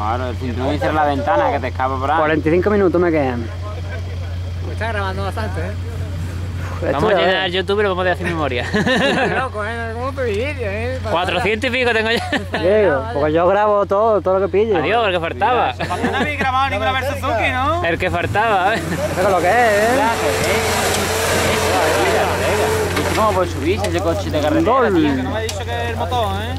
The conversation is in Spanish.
Claro, el cinturón y cierra la ventana que te escapa por ahí. 45 minutos me quedan. Me está grabando bastante, ¿eh? Vamos a llenar. YouTube y lo vamos a hacer memoria. loco, ¿eh? ¿Cómo eh? 400 y pico tengo ya. Diego, porque yo grabo todo, todo lo que pillo. Adiós, el que faltaba. No habéis grabado ninguna vez Suzuki, ¿no? El que faltaba, ¿eh? Eso lo que es, ¿eh? Cómo puede subirse ese coche de carretera, Gol. No me ha dicho que el motor, ¿eh?